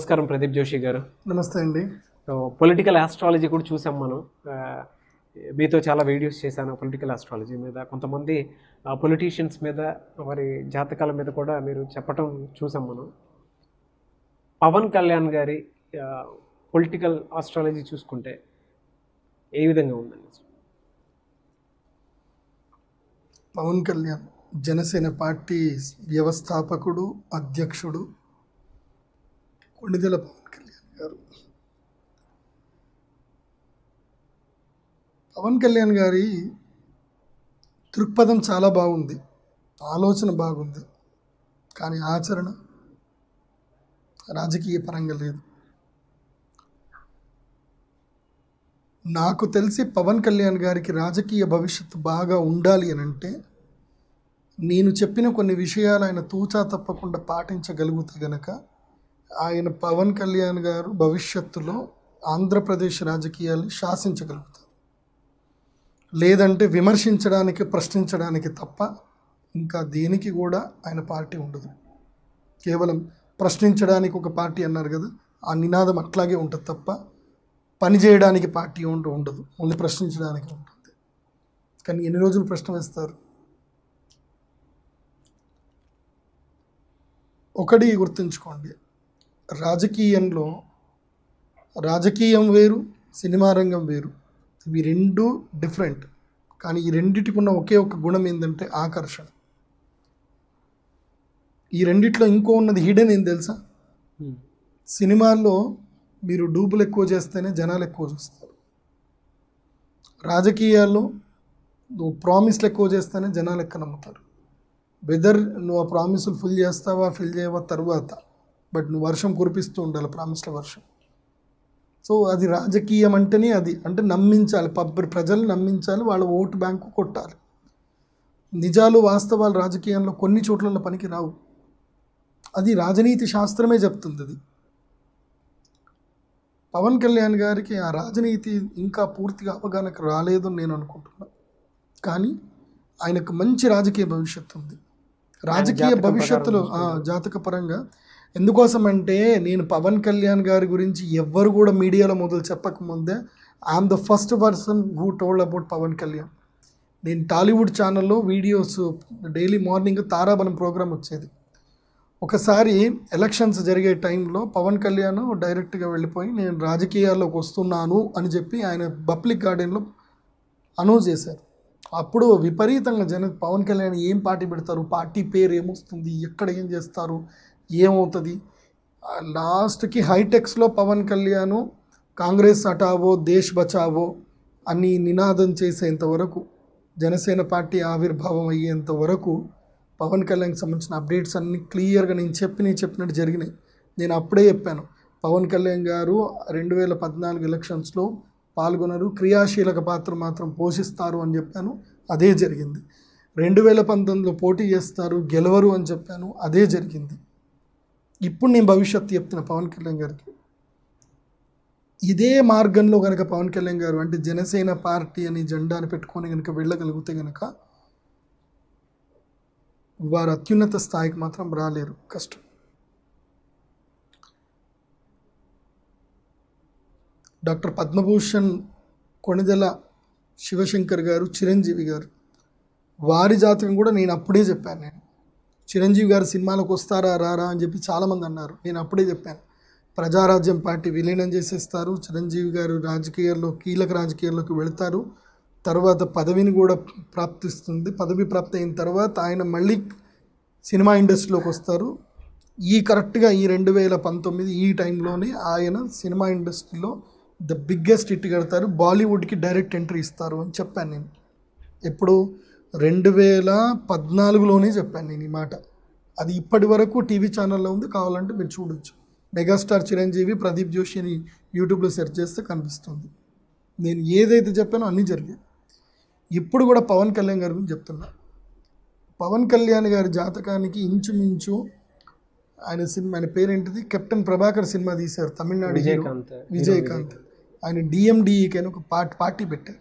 నమస్కారం ప్రదీప్ జోషి గారు. నమస్తే అండి. పొలిటికల్ ఆస్ట్రాలజీ కూడా చూసాం మనం. మీతో చాలా వీడియోస్ చేశాను పొలిటికల్ ఆస్ట్రాలజీ మీద. కొంతమంది పొలిటీషియన్స్ మీద వారి జాతకాల మీద కూడా మీరు చెప్పటం చూసాం మనం. పవన్ కళ్యాణ్ గారి పొలిటికల్ ఆస్ట్రాలజీ చూసుకుంటే ఏ విధంగా ఉందండి? పవన్ కళ్యాణ్ జనసేన పార్టీ వ్యవస్థాపకుడు అధ్యక్షుడు కొండిదెల పవన్ కళ్యాణ్ గారు. పవన్ కళ్యాణ్ గారి దృక్పథం చాలా బాగుంది. ఆలోచన బాగుంది. కానీ ఆచరణ రాజకీయ పరంగా లేదు. నాకు తెలిసి పవన్ కళ్యాణ్ గారికి రాజకీయ భవిష్యత్తు బాగా ఉండాలి అని అంటే నేను చెప్పిన కొన్ని విషయాలు ఆయన తూచా తప్పకుండా పాటించగలిగితే గనక ఆయన పవన్ కళ్యాణ్ గారు భవిష్యత్తులో ఆంధ్రప్రదేశ్ రాజకీయాల్ని శాసించగలుగుతారు. లేదంటే విమర్శించడానికి ప్రశ్నించడానికి తప్ప ఇంకా దేనికి కూడా ఆయన పార్టీ ఉండదు. కేవలం ప్రశ్నించడానికి ఒక పార్టీ అన్నారు కదా ఆ నినాదం అట్లాగే ఉంటుంది తప్ప పని చేయడానికి పార్టీ ఉంటూ ఉండదు. ఓన్లీ ప్రశ్నించడానికి ఉంటుంది. కానీ ఎన్ని రోజులు ప్రశ్న వేస్తారు? ఒకటి గుర్తుంచుకోండి. రాజకీయంలో రాజకీయం వేరు సినిమా రంగం వేరు. ఇవి రెండు డిఫరెంట్. కానీ ఈ రెండిటికి ఉన్న ఒకే ఒక గుణం ఏంటంటే ఆకర్షణ. ఈ రెండిట్లో ఇంకో ఉన్నది హిడెన్ ఏం తెలుసా? సినిమాల్లో మీరు డూపులు ఎక్కువ చేస్తేనే జనాలు ఎక్కువ చూస్తారు. రాజకీయాల్లో నువ్వు ప్రామిస్లు ఎక్కువ చేస్తేనే జనాలు ఎక్కువ నమ్ముతారు? వెదర్ నువ్వు ఆ ప్రామిసులు ఫుల్ చేస్తావా ఫిల్ చేయవా తర్వాత. బట్ నువ్వు వర్షం కురిపిస్తూ ఉండాలి ప్రామిస్ల వర్షం. సో అది రాజకీయం అంటేనే అది. అంటే నమ్మించాలి పబ్ ప్రజలు నమ్మించాలి వాళ్ళ ఓటు బ్యాంకు కొట్టాలి. నిజాలు వాస్తవాలు రాజకీయంలో కొన్ని చోట్ల పనికి రావు. అది రాజనీతి శాస్త్రమే చెప్తుంది అది. పవన్ కళ్యాణ్ గారికి ఆ రాజనీతి ఇంకా పూర్తిగా అవగాహనకు రాలేదు అని నేను అనుకుంటున్నా. కానీ ఆయనకు మంచి రాజకీయ భవిష్యత్తు ఉంది. రాజకీయ భవిష్యత్తులో జాతక పరంగా ఎందుకోసం అంటే నేను పవన్ కళ్యాణ్ గారి గురించి ఎవ్వరు కూడా మీడియాలో మొదలు చెప్పకముందే I'm the first person who told about Pawan Kalyan. నేను టాలీవుడ్ ఛానల్లో వీడియోస్ డైలీ మార్నింగ్ తారాబలం ప్రోగ్రామ్ వచ్చేది. ఒకసారి ఎలక్షన్స్ జరిగే టైంలో పవన్ కళ్యాణ్ డైరెక్ట్గా వెళ్ళిపోయి నేను రాజకీయాల్లోకి వస్తున్నాను అని చెప్పి ఆయన పబ్లిక్ గార్డెన్లో అనౌన్స్ చేశారు. అప్పుడు విపరీతంగా జన పవన్ కళ్యాణ్ ఏం పార్టీ పెడతారు? పార్టీ పేరు ఏమొస్తుంది? ఎక్కడ ఏం చేస్తారు? ఏమవుతుంది? లాస్ట్కి హైటెక్స్లో పవన్ కళ్యాణ్ కాంగ్రెస్ అటావో దేశ్ బచావో అని నినాదం చేసేంతవరకు జనసేన పార్టీ ఆవిర్భావం అయ్యేంత వరకు పవన్ కళ్యాణ్కి సంబంధించిన అప్డేట్స్ అన్నీ క్లియర్గా నేను చెప్పి నేను చెప్పినట్టు జరిగినాయి. నేను అప్పుడే చెప్పాను. పవన్ కళ్యాణ్ గారు రెండు వేల పద్నాలుగు ఎలక్షన్స్లో పాల్గొనరు క్రియాశీలక పాత్ర మాత్రం పోషిస్తారు అని చెప్పాను. అదే జరిగింది. రెండు వేల పంతొమ్మిదిలో పోటీ చేస్తారు గెలవరు అని చెప్పాను. అదే జరిగింది. ఇప్పుడు నేను భవిష్యత్తు చెప్తున్నా పవన్ కళ్యాణ్ గారికి. ఇదే మార్గంలో కనుక పవన్ కళ్యాణ్ గారు అంటే జనసేన పార్టీ అని జెండాను పెట్టుకొని కనుక వెళ్ళగలిగితే కనుక వారు అత్యున్నత స్థాయికి మాత్రం రాలేరు. కష్టం. డాక్టర్ పద్మభూషణ్ కొణిదెల శివశంకర్ గారు చిరంజీవి గారు వారి జాతకం కూడా నేను అప్పుడే చెప్పాను నేను. చిరంజీవి గారు సినిమాలకు వస్తారా రారా అని చెప్పి చాలామంది అన్నారు. నేను అప్పుడే చెప్పాను. ప్రజారాజ్యం పార్టీ విలీనం చేసేస్తారు. చిరంజీవి గారు రాజకీయాల్లో కీలక రాజకీయాల్లోకి వెళతారు. తర్వాత పదవిని కూడా ప్రాప్తిస్తుంది. పదవి ప్రాప్తి అయిన తర్వాత ఆయన మళ్ళీ సినిమా ఇండస్ట్రీలోకి వస్తారు. ఈ కరెక్ట్గా ఈ రెండు వేల పంతొమ్మిది ఈ టైంలోనే ఆయన సినిమా ఇండస్ట్రీలో ద బిగ్గెస్ట్ హిట్ కడతారు. బాలీవుడ్కి డైరెక్ట్ ఎంట్రీ ఇస్తారు అని చెప్పాను నేను. ఎప్పుడు? రెండు వేల పద్నాలుగులోనే చెప్పాను నేను ఈ మాట. అది ఇప్పటి వరకు టీవీ ఛానల్లో ఉంది. కావాలంటే మీరు చూడొచ్చు. మెగాస్టార్ చిరంజీవి ప్రదీప్ జోషి అని యూట్యూబ్లో సెర్చ్ చేస్తే కనిపిస్తుంది. నేను ఏదైతే చెప్పానో అన్నీ జరిగాయి. ఇప్పుడు కూడా పవన్ కళ్యాణ్ గారి గురించి చెప్తున్నా. పవన్ కళ్యాణ్ గారి జాతకానికి ఇంచుమించు ఆయన సినిమా ఆయన పేరేంటిది? కెప్టెన్ ప్రభాకర్ సినిమా తీశారు తమిళనాడు విజయకాంత్. విజయకాంత్. ఆయన డిఎండిఈకి అని ఒక పార్టీ పార్టీ పెట్టారు.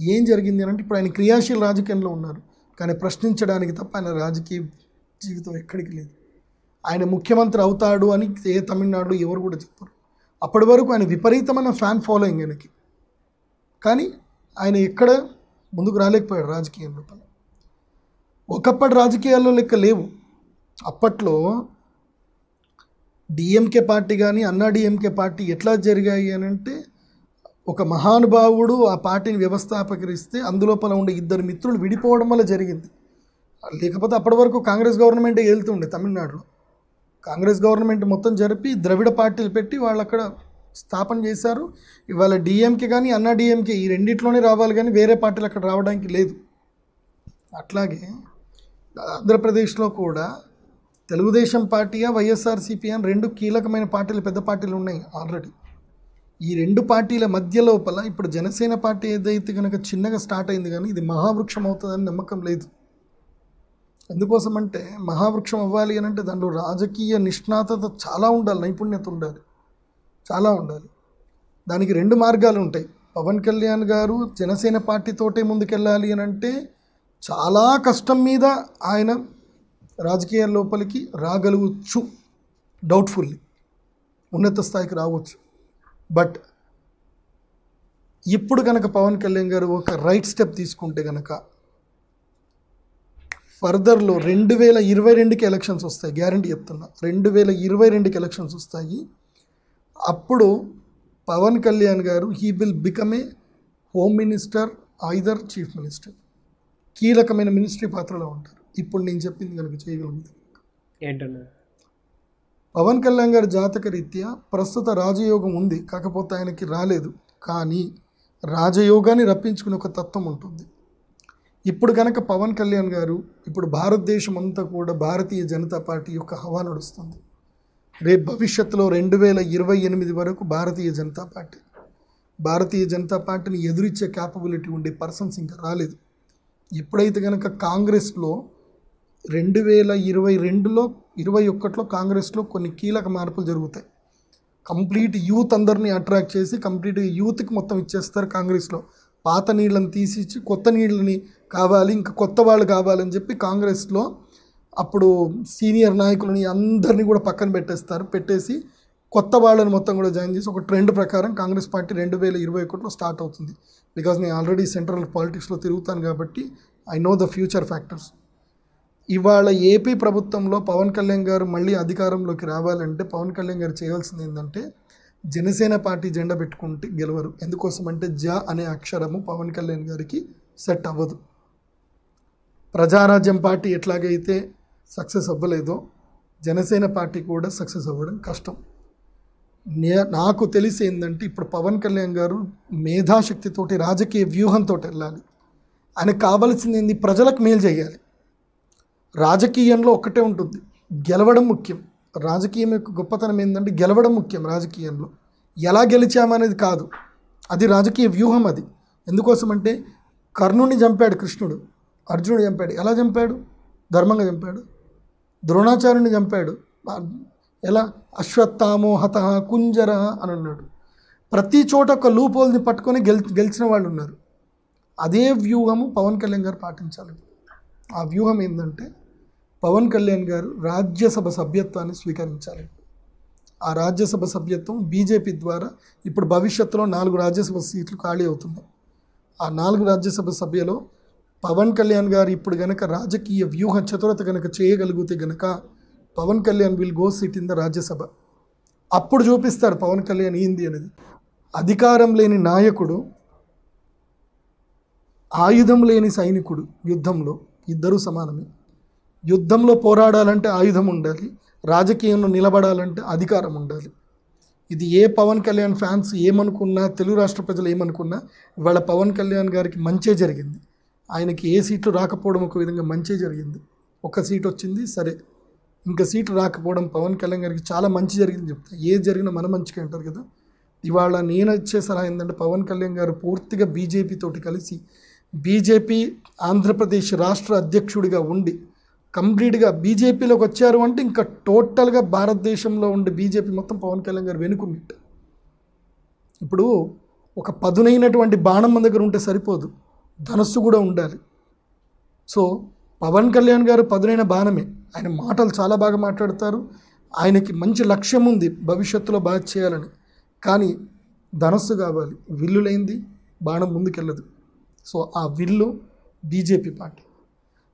ఏం జరిగింది అని అంటే ఇప్పుడు ఆయన క్రియాశీల రాజకీయంలో ఉన్నారు. కానీ ప్రశ్నించడానికి తప్ప ఆయన రాజకీయ జీవితం ఎక్కడికి లేదు. ఆయన ముఖ్యమంత్రి అవుతాడు అని ఏ తమిళనాడు ఎవరు కూడా చెప్పరు. అప్పటి వరకు ఆయన విపరీతమైన ఫ్యాన్ ఫాలోయింగ్ ఆయనకి. కానీ ఆయన ఎక్కడ ముందుకు రాలేకపోయాడు రాజకీయం లోపల. ఒకప్పటి రాజకీయాల్లో లెక్క లేవు. అప్పట్లో డిఎంకే పార్టీ కానీ అన్నా డిఎంకే పార్టీ ఎట్లా జరిగాయి అని అంటే ఒక మహానుభావుడు ఆ పార్టీని వ్యవస్థాపకరిస్తే అందులోపల ఉండే ఇద్దరు మిత్రులు విడిపోవడం వల్ల జరిగింది. లేకపోతే అప్పటి వరకు కాంగ్రెస్ గవర్నమెంటే వెళ్తుండే తమిళనాడులో. కాంగ్రెస్ గవర్నమెంట్ మొత్తం జరిపి ద్రవిడ పార్టీలు పెట్టి వాళ్ళు అక్కడ స్థాపన చేశారు. ఇవాళ డిఎంకే కానీ అన్నా డిఎంకే ఈ రెండిట్లోనే రావాలి కానీ వేరే పార్టీలు అక్కడ రావడానికి లేదు. అట్లాగే ఆంధ్రప్రదేశ్లో కూడా తెలుగుదేశం పార్టీయా వైఎస్ఆర్సీపీ అని రెండు కీలకమైన పార్టీలు పెద్ద పార్టీలు ఉన్నాయి ఆల్రెడీ. ఈ రెండు పార్టీల మధ్య లోపల ఇప్పుడు జనసేన పార్టీ ఏదైతే కనుక చిన్నగా స్టార్ట్ అయింది కానీ ఇది మహావృక్షం అవుతుందని నమ్మకం లేదు. ఎందుకోసం అంటే మహావృక్షం అవ్వాలి అని అంటే దాంట్లో రాజకీయ నిష్ణాతత చాలా ఉండాలి నైపుణ్యత ఉండాలి చాలా ఉండాలి. దానికి రెండు మార్గాలు ఉంటాయి. పవన్ కళ్యాణ్ గారు జనసేన పార్టీతోటే ముందుకెళ్ళాలి అని అంటే చాలా కష్టం మీద ఆయన రాజకీయ లోపలికి రాగలవచ్చు డౌట్ఫుల్లీ ఉన్నత స్థాయికి రావచ్చు. బట్ ఇప్పుడు కనుక పవన్ కళ్యాణ్ గారు ఒక రైట్ స్టెప్ తీసుకుంటే కనుక ఫర్దర్లో రెండు వేల ఇరవై రెండుకి ఎలక్షన్స్ వస్తాయి గ్యారంటీ చెప్తున్నా. రెండు వేల ఇరవై రెండుకి ఎలక్షన్స్ వస్తాయి. అప్పుడు పవన్ కళ్యాణ్ గారు he will become a home minister either chief minister. కీలకమైన మినిస్ట్రీ పాత్రలో ఉంటారు. ఇప్పుడు నేను చెప్పింది కనుక చేయగలుగుతాను ఏంటన్నా? పవన్ కళ్యాణ్ గారి జాతక రీత్యా ప్రస్తుత రాజయోగం ఉంది కాకపోతే ఆయనకి రాలేదు. కానీ రాజయోగాన్ని రప్పించుకునే ఒక తత్వం ఉంటుంది. ఇప్పుడు కనుక పవన్ కళ్యాణ్ గారు ఇప్పుడు భారతదేశం అంతా కూడా భారతీయ జనతా పార్టీ యొక్క హవా నడుస్తుంది. రేపు భవిష్యత్తులో రెండు వేల ఇరవై ఎనిమిది వరకు భారతీయ జనతా పార్టీ భారతీయ జనతా పార్టీని ఎదురిచ్చే క్యాపబిలిటీ ఉండే పర్సన్స్ ఇంకా రాలేదు. ఎప్పుడైతే కనుక కాంగ్రెస్లో రెండు వేల ఇరవై రెండులో ఇరవై ఒకటిలో కాంగ్రెస్లో కొన్ని కీలక మార్పులు జరుగుతాయి. కంప్లీట్ యూత్ అందరినీ అట్రాక్ట్ చేసి కంప్లీట్ యూత్కి మొత్తం ఇచ్చేస్తారు కాంగ్రెస్లో. పాత నీళ్ళని తీసి ఇచ్చి కొత్త నీళ్ళని కావాలి ఇంకా కొత్త వాళ్ళు కావాలని చెప్పి కాంగ్రెస్లో అప్పుడు సీనియర్ నాయకులని అందరినీ కూడా పక్కన పెట్టేస్తారు. పెట్టేసి కొత్త వాళ్ళని మొత్తం కూడా జాయిన్ చేసి ఒక ట్రెండ్ ప్రకారం కాంగ్రెస్ పార్టీ రెండు వేల ఇరవై ఒకటిలో స్టార్ట్ అవుతుంది. బికాజ్ నేను ఆల్రెడీ సెంట్రల్ పాలిటిక్స్లో తిరుగుతాను కాబట్టి I know the future factors. ఇవాళ ఏపీ ప్రభుత్వంలో పవన్ కళ్యాణ్ గారు మళ్ళీ అధికారంలోకి రావాలంటే పవన్ కళ్యాణ్ గారు చేయాల్సింది ఏంటంటే జనసేన పార్టీ జెండా పెట్టుకుంటే గెలవరు. ఎందుకోసం అంటే జ అనే అక్షరము పవన్ కళ్యాణ్ గారికి సెట్ అవ్వదు. ప్రజారాజ్యం పార్టీ ఎట్లాగైతే సక్సెస్ అవ్వలేదో జనసేన పార్టీ కూడా సక్సెస్ అవ్వడం కష్టం. నే నాకు తెలిసి ఏంటంటే ఇప్పుడు పవన్ కళ్యాణ్ గారు మేధాశక్తితోటి రాజకీయ వ్యూహంతో వెళ్ళాలి. ఆయనకు కావాల్సింది ఏంది? ప్రజలకు మేలు చేయాలి. రాజకీయంలో ఒక్కటే ఉంటుంది. గెలవడం ముఖ్యం. రాజకీయం యొక్క గొప్పతనం ఏంటంటే గెలవడం ముఖ్యం రాజకీయంలో. ఎలా గెలిచామనేది కాదు. అది రాజకీయ వ్యూహం అది. ఎందుకోసం అంటే కర్ణుని చంపాడు కృష్ణుడు. అర్జునుడు చంపాడు. ఎలా చంపాడు? ధర్మంగా చంపాడు. ద్రోణాచార్యుని చంపాడు. ఎలా? అశ్వత్థామో హత కుంజర అని అన్నాడు. ప్రతి చోట ఒక లూపోల్ని పట్టుకొని గెల్ గెలిచిన వాళ్ళు ఉన్నారు. అదే వ్యూహము పవన్ కళ్యాణ్ గారు పాటించాలి. ఆ వ్యూహం ఏంటంటే పవన్ కళ్యాణ్ గారు రాజ్యసభ సభ్యత్వాన్ని స్వీకరించాలి. ఆ రాజ్యసభ సభ్యత్వం బీజేపీ ద్వారా ఇప్పుడు భవిష్యత్తులో నాలుగు రాజ్యసభ సీట్లు ఖాళీ అవుతున్నాయి. ఆ నాలుగు రాజ్యసభ సభ్యలో పవన్ కళ్యాణ్ గారు ఇప్పుడు గనక రాజకీయ వ్యూహ చతురత గనక చేయగలిగితే గనక Pawan Kalyan will go sit in the Rajya Sabha. అప్పుడు చూపిస్తారు పవన్ కళ్యాణ్ ఏంది అనేది. అధికారం లేని నాయకుడు ఆయుధం లేని సైనికుడు యుద్ధంలో ఇద్దరూ సమానమే. యుద్ధంలో పోరాడాలంటే ఆయుధం ఉండాలి రాజకీయంలో నిలబడాలంటే అధికారం ఉండాలి. ఇది ఏ పవన్ కళ్యాణ్ ఫ్యాన్స్ ఏమనుకున్నా తెలుగు రాష్ట్ర ప్రజలు ఏమనుకున్నా ఇవాళ పవన్ కళ్యాణ్ గారికి మంచే జరిగింది. ఆయనకి ఏ సీట్లు రాకపోవడం ఒక విధంగా మంచి జరిగింది. ఒక సీట్ వచ్చింది సరే. ఇంకా సీట్లు రాకపోవడం పవన్ కళ్యాణ్ గారికి చాలా మంచి జరిగింది చెప్తా. ఏది జరిగినా మన మంచిగా అంటారు కదా. ఇవాళ నేను వచ్చే సలహా ఏంటంటే పవన్ కళ్యాణ్ గారు పూర్తిగా బీజేపీతోటి కలిసి బీజేపీ ఆంధ్రప్రదేశ్ రాష్ట్ర అధ్యక్షుడిగా ఉండి కంప్లీట్గా బీజేపీలోకి వచ్చారు అంటే ఇంకా టోటల్గా భారతదేశంలో ఉండే బీజేపీ మొత్తం పవన్ కళ్యాణ్ గారు వెనుకున్నట్టు ఇప్పుడు ఒక పదునైనటువంటి బాణం మన దగ్గర ఉంటే సరిపోదు. ధనస్సు కూడా ఉండాలి. సో పవన్ కళ్యాణ్ గారు పదునైన బాణమే. ఆయన మాటలు చాలా బాగా మాట్లాడతారు. ఆయనకి మంచి లక్ష్యం ఉంది భవిష్యత్తులో బాగా చేయాలని. కానీ ధనస్సు కావాలి. విల్లు లేనిది బాణం ముందుకెళ్ళదు. సో ఆ విల్లు బీజేపీ పార్టీ.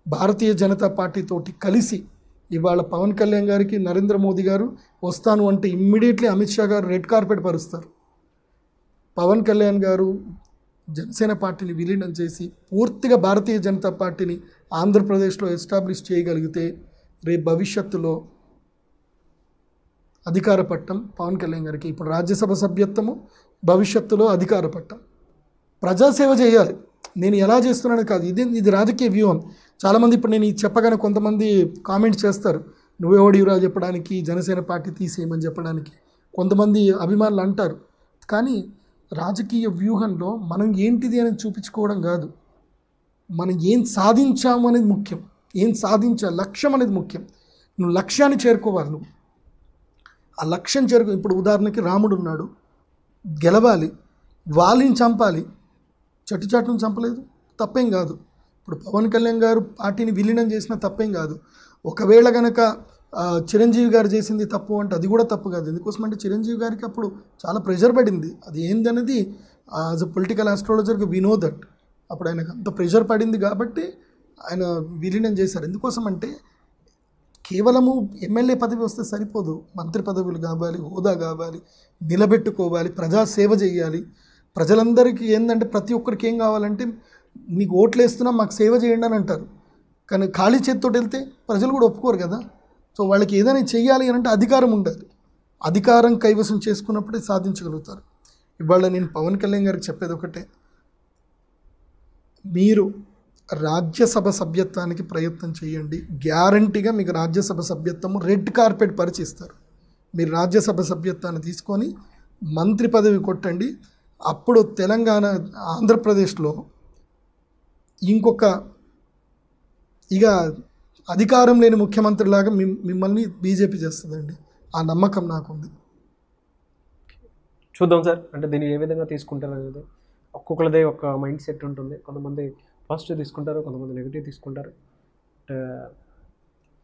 భారతీయ జనతా పార్టీతోటి కలిసి ఇవాళ పవన్ కళ్యాణ్ గారికి నరేంద్ర మోదీ గారు వస్తాను అంటే ఇమ్మీడియట్లీ అమిత్ షా గారు రెడ్ కార్పెట్ పరుస్తారు. పవన్ కళ్యాణ్ గారు జనసేన పార్టీని విలీనం చేసి పూర్తిగా భారతీయ జనతా పార్టీని ఆంధ్రప్రదేశ్లో ఎస్టాబ్లిష్ చేయగలిగితే రేపు భవిష్యత్తులో అధికార పట్టం పవన్ కళ్యాణ్ గారికి ఇప్పుడు రాజ్యసభ సభ్యత్వము భవిష్యత్తులో అధికార పట్టం. ప్రజాసేవ చేయాలి. నేను ఎలా చేస్తున్నాను కాదు. ఇది ఇది రాజకీయ వ్యూహం. చాలామంది ఇప్పుడు నేను ఇది చెప్పగానే కొంతమంది కామెంట్స్ చేస్తారు. నువ్వెవడిరా చెప్పడానికి జనసేన పార్టీ తీసేయమని చెప్పడానికి కొంతమంది అభిమానులు అంటారు. కానీ రాజకీయ వ్యూహంలో మనం ఏంటిది అని చూపించుకోవడం కాదు. మనం ఏం సాధించాము అనేది ముఖ్యం. ఏం సాధించా లక్ష్యం అనేది ముఖ్యం. నువ్వు లక్ష్యాన్ని చేరుకోవాలి నువ్వు. ఆ లక్ష్యం చేరుకో ఇప్పుడు ఉదాహరణకి రాముడు ఉన్నాడు. గెలవాలి. వాళ్ళని చంపాలి. చెట్టు చాటును చంపలేదు. తప్పేం కాదు. ఇప్పుడు పవన్ కళ్యాణ్ గారు పార్టీని విలీనం చేసిన తప్పేం కాదు. ఒకవేళ కనుక చిరంజీవి గారు చేసింది తప్పు అంటే అది కూడా తప్పు కాదు. ఎందుకోసం అంటే చిరంజీవి గారికి అప్పుడు చాలా ప్రెషర్ పడింది. అది ఏందనేది యాజ్ అ పొలిటికల్ ఆస్ట్రాలజర్కి వి నో దట్ అప్పుడు ఆయనకు అంత ప్రెషర్ పడింది కాబట్టి ఆయన విలీనం చేశారు. ఎందుకోసం అంటే కేవలము ఎమ్మెల్యే పదవి వస్తే సరిపోదు. మంత్రి పదవులు కావాలి హోదా కావాలి నిలబెట్టుకోవాలి ప్రజాసేవ చేయాలి. ప్రజలందరికీ ఏంటంటే ప్రతి ఒక్కరికి ఏం కావాలంటే మీకు ఓట్లు వేస్తున్నా మాకు సేవ చేయండి అని అంటారు. కానీ ఖాళీ చేతితో వెళ్తే ప్రజలు కూడా ఒప్పుకోరు కదా. సో వాళ్ళకి ఏదైనా చేయాలి అని అంటే అధికారం ఉండాలి. అధికారం కైవసం చేసుకున్నప్పుడే సాధించగలుగుతారు. ఇవాళ నేను పవన్ కళ్యాణ్ గారికి చెప్పేది ఒకటే. మీరు రాజ్యసభ సభ్యత్వానికి ప్రయత్నం చేయండి. గ్యారంటీగా మీకు రాజ్యసభ సభ్యత్వము రెడ్ కార్పెట్ పరిచిస్తారు. మీరు రాజ్యసభ సభ్యత్వాన్ని తీసుకొని మంత్రి పదవి కొట్టండి. అప్పుడు తెలంగాణ ఆంధ్రప్రదేశ్లో ఇంకొక ఇక అధికారం లేని ముఖ్యమంత్రిలాగా మిమ్ మిమ్మల్ని బీజేపీ చేస్తుందండి. ఆ నమ్మకం నాకుంది. చూద్దాం సార్. అంటే దీన్ని ఏ విధంగా తీసుకుంటారు అనేది. ఒక్కొక్కరిదే ఒక మైండ్ సెట్ ఉంటుంది. కొంతమంది పాజిటివ్ తీసుకుంటారు కొంతమంది నెగిటివ్ తీసుకుంటారు.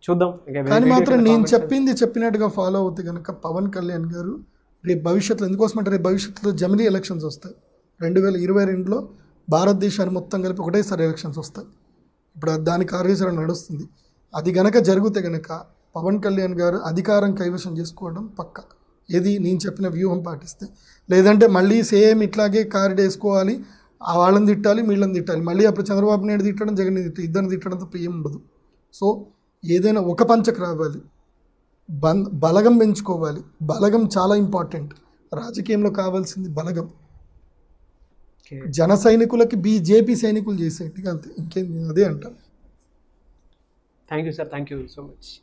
చూద్దాం. కానీ మాత్రం నేను చెప్పింది చెప్పినట్టుగా ఫాలో అవుతే కనుక పవన్ కళ్యాణ్ గారు రేపు భవిష్యత్తులో ఎందుకోసం అంటే రేపు భవిష్యత్తులో జమిలీ ఎలక్షన్స్ వస్తాయి. రెండు వేల ఇరవై రెండులో భారతదేశాన్ని మొత్తం కలిపి ఒకటేసారి ఎలక్షన్స్ వస్తాయి. ఇప్పుడు దాని కార్యాచరణ నడుస్తుంది. అది గనక జరిగితే గనక పవన్ కళ్యాణ్ గారు అధికారం కైవసం చేసుకోవడం పక్క. ఏది నేను చెప్పిన వ్యూహం పాటిస్తే. లేదంటే మళ్ళీ సేమ్ ఇట్లాగే కారిడ్ వేసుకోవాలి వాళ్ళని తిట్టాలి వీళ్ళని తిట్టాలి. మళ్ళీ అప్పుడు చంద్రబాబు నాయుడు తిట్టడం జగన్ తిట్టడం ఇద్దరిని తిట్టడం తప్ప ఏం ఉండదు. సో ఏదైనా ఒక పంచకు రావాలి. బం బలగం పెంచుకోవాలి. బలగం చాలా ఇంపార్టెంట్. రాజకీయంలో కావాల్సింది బలగం. జన సైనికులకి బీజేపీ సైనికులు చేసేట్టుగా అంతే. ఇంకేం అదే అంటాను. thank you sir. Thank you so much.